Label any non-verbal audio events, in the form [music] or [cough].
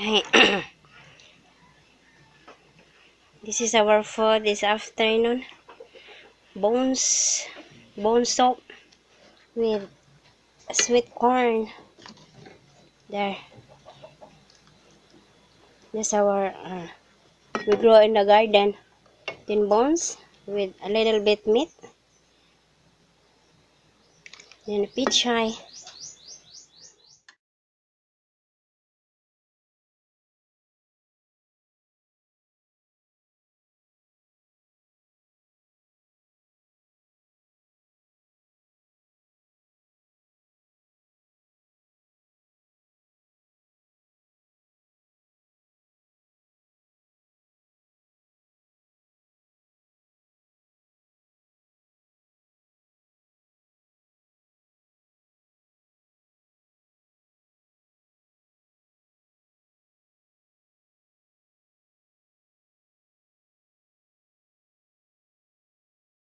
Hey. [coughs] this is our food this afternoon. Bones, bone soup with sweet corn. There. This our uh, we grow in the garden. Then bones with a little bit meat. Then peach pie.